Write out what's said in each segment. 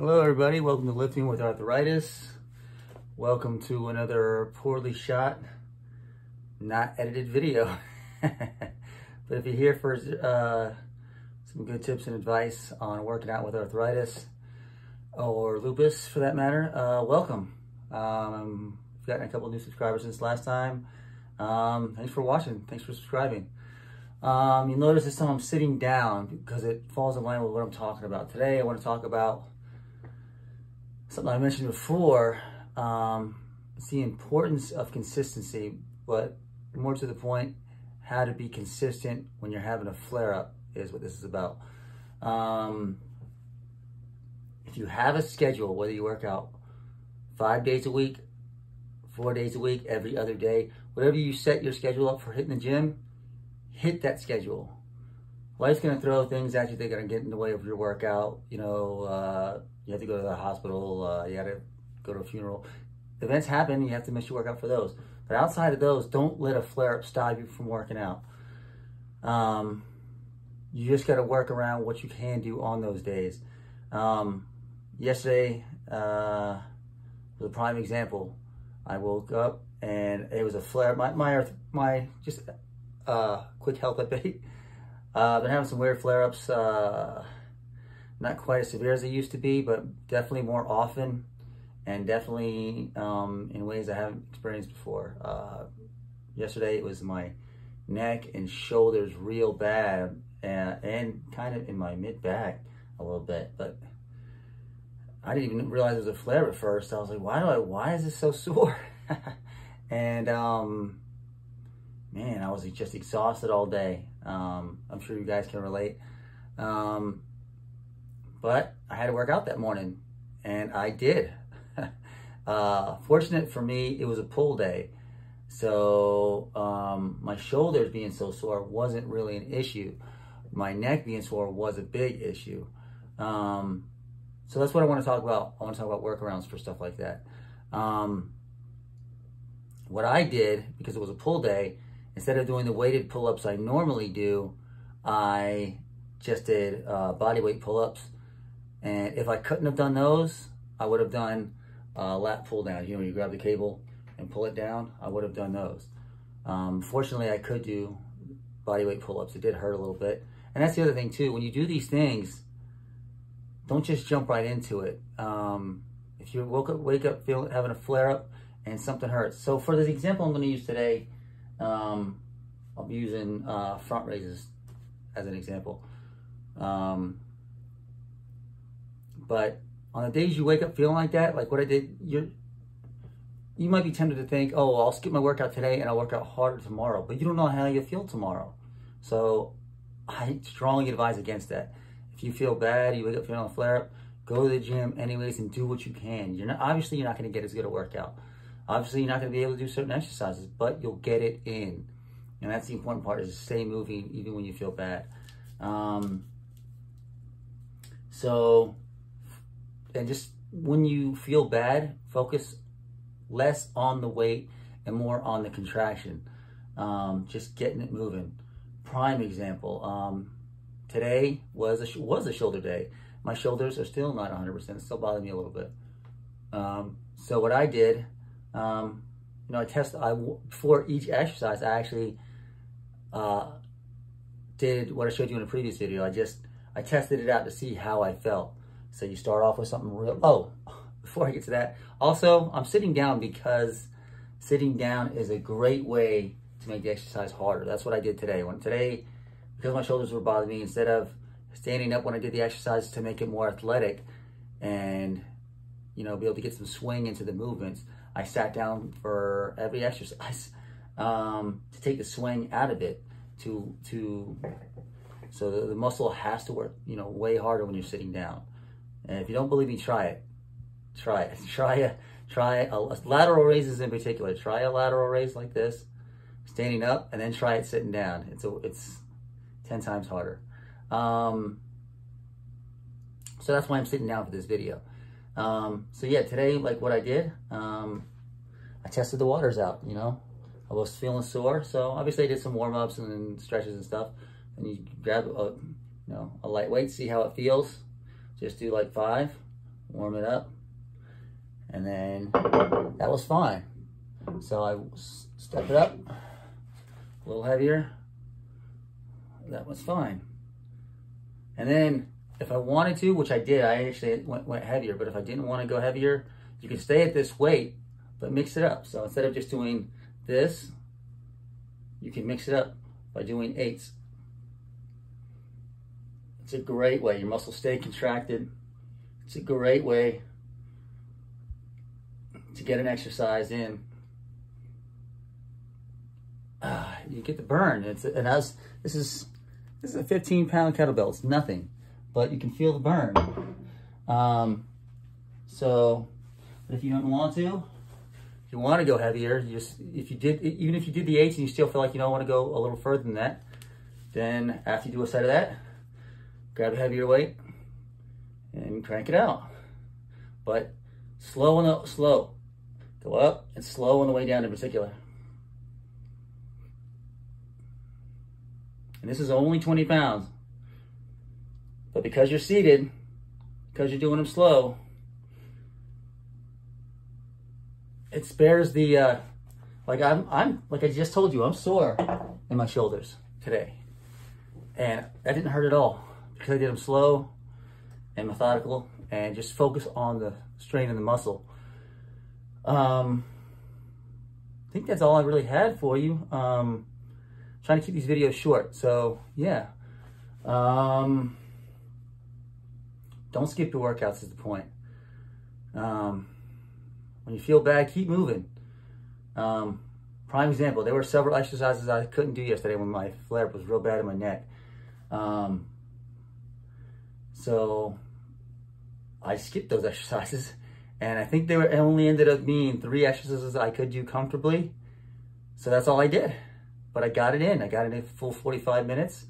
Hello everybody, welcome to Lifting with Arthritis. Welcome to another poorly shot, not edited video. but if you're here for uh, some good tips and advice on working out with arthritis or lupus for that matter, uh, welcome. Um, I've gotten a couple new subscribers since last time. Um, thanks for watching, thanks for subscribing. Um, you'll notice this time I'm sitting down because it falls in line with what I'm talking about. Today I want to talk about something I mentioned before. Um, it's the importance of consistency, but more to the point, how to be consistent when you're having a flare-up is what this is about. Um, if you have a schedule, whether you work out five days a week, four days a week, every other day, whatever you set your schedule up for hitting the gym, hit that schedule. Life's gonna throw things at you that are gonna get in the way of your workout. You know, uh, you have to go to the hospital, uh, you gotta go to a funeral. Events happen, you have to miss your workout for those. But outside of those, don't let a flare up stop you from working out. Um, you just gotta work around what you can do on those days. Um, yesterday uh, was a prime example. I woke up and it was a flare. My my my just uh, quick health update. Uh, I've been having some weird flare-ups. Uh, not quite as severe as they used to be, but definitely more often, and definitely um, in ways I haven't experienced before. Uh, yesterday it was my neck and shoulders real bad, and, and kind of in my mid back a little bit, but I didn't even realize it was a flare at first. I was like, why do I? Why is this so sore? and um, man, I was just exhausted all day. Um, I'm sure you guys can relate. Um, but I had to work out that morning, and I did. uh, fortunate for me, it was a pull day. So um, my shoulders being so sore wasn't really an issue. My neck being sore was a big issue. Um, so that's what I want to talk about. I want to talk about workarounds for stuff like that. Um, what I did, because it was a pull day, instead of doing the weighted pull-ups I normally do, I just did uh, body weight pull-ups. And if I couldn't have done those, I would have done uh, lat pull down. You know, you grab the cable and pull it down. I would have done those. Um, fortunately, I could do body weight pull-ups. It did hurt a little bit. And that's the other thing too. When you do these things, don't just jump right into it. Um, if you woke up, wake up feeling having a flare up and something hurts. So for this example I'm going to use today, um, I'll be using uh, front raises as an example. Um, but on the days you wake up feeling like that, like what I did, you you might be tempted to think, oh, I'll skip my workout today and I'll work out harder tomorrow. But you don't know how you'll feel tomorrow. So I strongly advise against that. If you feel bad, you wake up feeling a flare up, go to the gym anyways and do what you can. You're not obviously you're not going to get as good a workout. Obviously, you're not going to be able to do certain exercises, but you'll get it in. And that's the important part is stay moving even when you feel bad. Um, so, and just when you feel bad, focus less on the weight and more on the contraction. Um, just getting it moving. Prime example. Um, today was a was a shoulder day. My shoulders are still not 100%. still bother me a little bit. Um, so what I did, um, you know, I test. I for each exercise, I actually uh, did what I showed you in a previous video. I just I tested it out to see how I felt. So you start off with something real. Oh, before I get to that, also I'm sitting down because sitting down is a great way to make the exercise harder. That's what I did today. When today, because my shoulders were bothering me, instead of standing up when I did the exercise to make it more athletic and you know be able to get some swing into the movements, I sat down for every exercise um, to take the swing out of it. To to so the, the muscle has to work you know way harder when you're sitting down. And if you don't believe me, try it. Try it. Try a try a, a lateral raises in particular. Try a lateral raise like this, standing up, and then try it sitting down. It's a, it's ten times harder. Um, so that's why I'm sitting down for this video. Um, so yeah, today, like what I did, um, I tested the waters out, you know. I was feeling sore, so obviously I did some warm-ups and stretches and stuff. And you grab a, you know, a lightweight, see how it feels. Just do like five, warm it up, and then that was fine. So I step it up, a little heavier. That was fine. And then if I wanted to, which I did, I actually went, went heavier, but if I didn't want to go heavier, you can stay at this weight, but mix it up. So instead of just doing this, you can mix it up by doing eights. It's a great way. Your muscles stay contracted. It's a great way to get an exercise in. Uh, you get the burn. It's and as this is this is a 15 pound kettlebell. It's nothing, but you can feel the burn. Um, so, but if you don't want to, if you want to go heavier, you just if you did even if you did the eights and you still feel like you don't want to go a little further than that, then after you do a set of that, grab a heavier weight and crank it out. But slow the slow. Go up and slow on the way down in particular. And this is only 20 pounds. But because you're seated, because you're doing them slow, it spares the uh, like I'm I'm like I just told you I'm sore in my shoulders today, and that didn't hurt at all because I did them slow and methodical and just focus on the strain in the muscle. Um, I think that's all I really had for you. Um, trying to keep these videos short, so yeah. Um, don't skip your workouts is the point. Um, when you feel bad, keep moving. Um, prime example, there were several exercises I couldn't do yesterday when my flare was real bad in my neck. Um, so I skipped those exercises and I think they were only ended up being three exercises I could do comfortably. So that's all I did. But I got it in. I got it in full 45 minutes.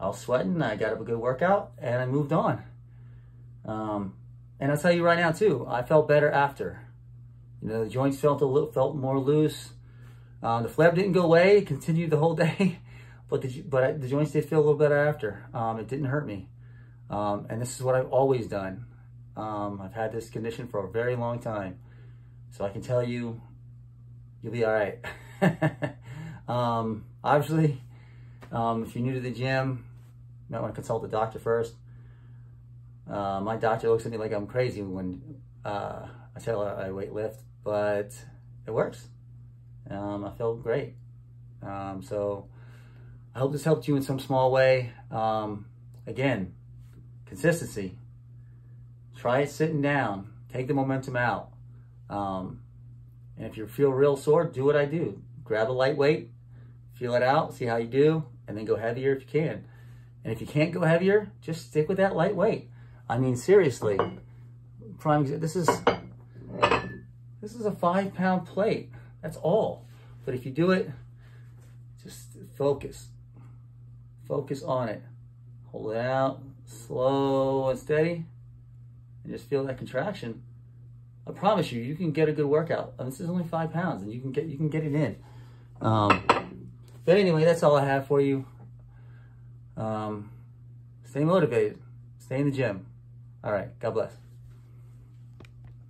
I was sweating. I got up a good workout and I moved on. Um, and I'll tell you right now too, I felt better after. You know, the joints felt a little, felt more loose. Um, the flare didn't go away; it continued the whole day, but the but the joints did feel a little better after. Um, it didn't hurt me, um, and this is what I've always done. Um, I've had this condition for a very long time, so I can tell you, you'll be all right. Um, obviously, um, if you're new to the gym, you might want to consult the doctor first. Uh, my doctor looks at me like I'm crazy when uh, I tell her I weight lift but it works. Um, I feel great. Um, so I hope this helped you in some small way. Again, consistency. Try sitting down. Take the momentum out. Um, and if you feel real sore, do what I do. Grab a lightweight, feel it out, see how you do, and then go heavier if you can. And if you can't go heavier, just stick with that lightweight. I mean, seriously, prime. This is this is a five pound plate. That's all. But if you do it, just focus. Focus on it. Hold it out, slow and steady, and just feel that contraction. I promise you, you can get a good workout. Mean, this is only five pounds, and you can get you can get it in. Um, but anyway, that's all I have for you. Um, stay motivated. Stay in the gym. All right. God bless.